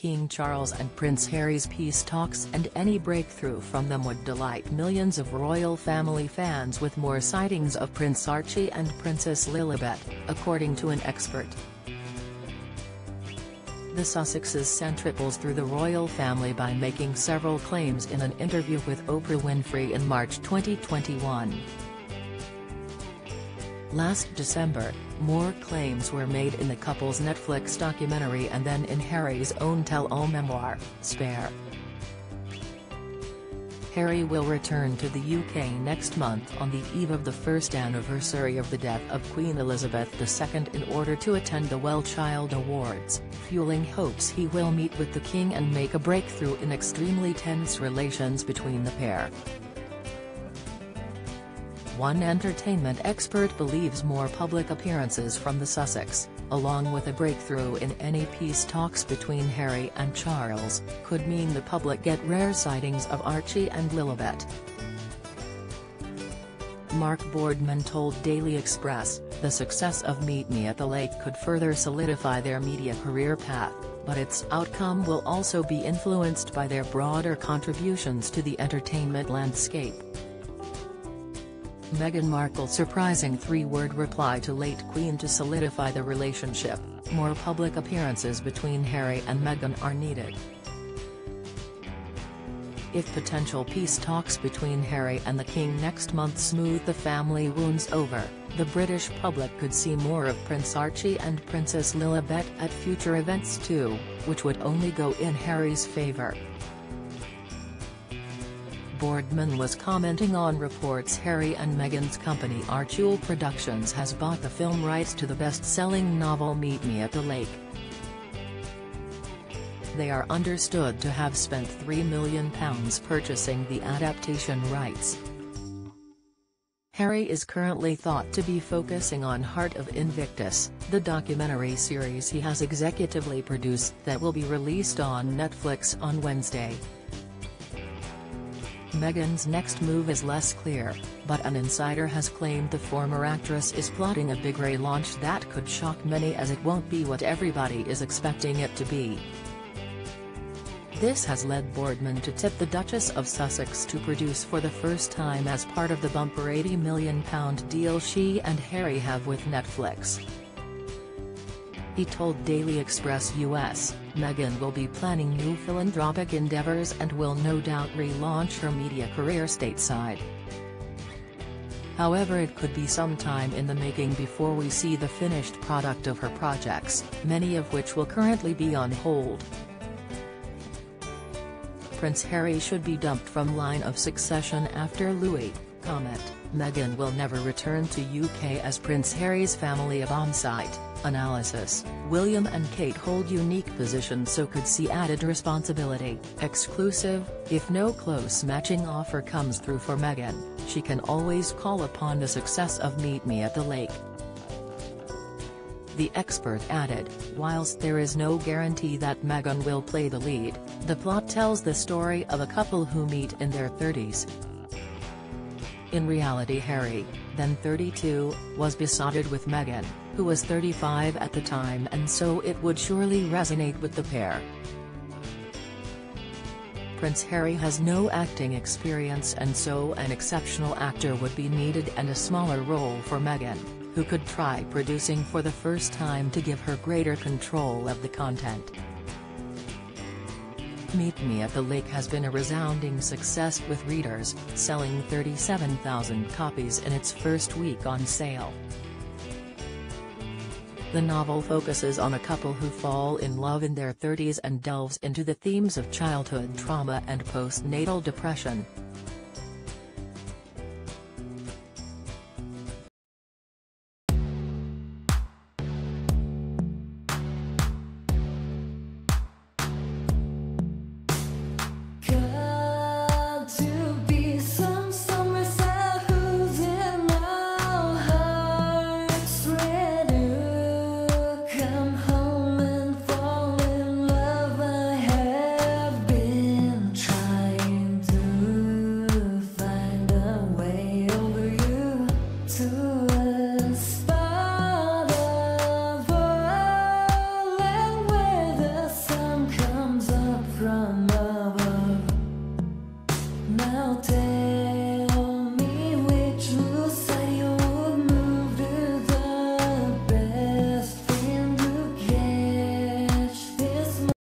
King Charles and Prince Harry's peace talks and any breakthrough from them would delight millions of royal family fans with more sightings of Prince Archie and Princess Lilibet, according to an expert. The Sussexes sent triples through the royal family by making several claims in an interview with Oprah Winfrey in March 2021. Last December, more claims were made in the couple's Netflix documentary and then in Harry's own tell-all memoir, Spare. Harry will return to the UK next month on the eve of the first anniversary of the death of Queen Elizabeth II in order to attend the Well Child Awards, fueling hopes he will meet with the King and make a breakthrough in extremely tense relations between the pair. One entertainment expert believes more public appearances from the Sussex, along with a breakthrough in any peace talks between Harry and Charles, could mean the public get rare sightings of Archie and Lilibet. Mark Boardman told Daily Express, the success of Meet Me at the Lake could further solidify their media career path, but its outcome will also be influenced by their broader contributions to the entertainment landscape. Meghan Markle's surprising three-word reply to late Queen to solidify the relationship, more public appearances between Harry and Meghan are needed. If potential peace talks between Harry and the King next month smooth the family wounds over, the British public could see more of Prince Archie and Princess Lilibet at future events too, which would only go in Harry's favour. Boardman was commenting on reports Harry and Meghan's company Archewell Productions has bought the film rights to the best-selling novel Meet Me at the Lake. They are understood to have spent £3 million purchasing the adaptation rights. Harry is currently thought to be focusing on Heart of Invictus, the documentary series he has executively produced that will be released on Netflix on Wednesday. Meghan's next move is less clear, but an insider has claimed the former actress is plotting a big relaunch that could shock many as it won't be what everybody is expecting it to be. This has led Boardman to tip the Duchess of Sussex to produce for the first time as part of the bumper £80 million deal she and Harry have with Netflix. He told Daily Express US, Meghan will be planning new philanthropic endeavors and will no doubt relaunch her media career stateside. However it could be some time in the making before we see the finished product of her projects, many of which will currently be on hold. Prince Harry should be dumped from line of succession after Louis, comment, Meghan will never return to UK as Prince Harry's family of on-site. Analysis, William and Kate hold unique positions so could see added responsibility. Exclusive, if no close matching offer comes through for Meghan, she can always call upon the success of Meet Me at the Lake. The expert added, whilst there is no guarantee that Meghan will play the lead, the plot tells the story of a couple who meet in their 30s. In reality Harry, then 32, was besotted with Meghan, who was 35 at the time and so it would surely resonate with the pair. Prince Harry has no acting experience and so an exceptional actor would be needed and a smaller role for Meghan, who could try producing for the first time to give her greater control of the content. Meet Me at the Lake has been a resounding success with readers, selling 37,000 copies in its first week on sale. The novel focuses on a couple who fall in love in their 30s and delves into the themes of childhood trauma and postnatal depression,